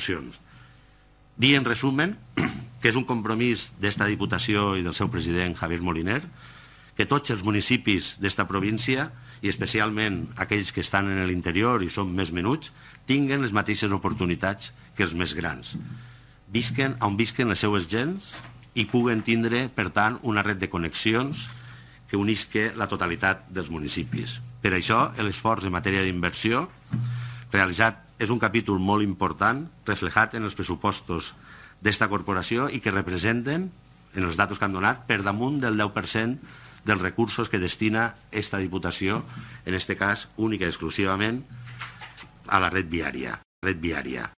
repercussions. Dir en resumen que és un compromís d'esta Diputació i del seu president Javier Moliner que tots els municipis d'esta província i especialment aquells que estan en l'interior i són més menuts tinguen les mateixes oportunitats que els més grans. Visquen on visquen les seues gens i puguen tindre, per tant, una red de connexions que unisque la totalitat dels municipis. Per això, l'esforç en matèria d'inversió realitzat és un capítol molt important, reflejat en els pressupostos d'esta corporació i que representen, en els datos que han donat, per damunt del 10% dels recursos que destina esta Diputació, en aquest cas única i exclusivament, a la red viària. Red viària.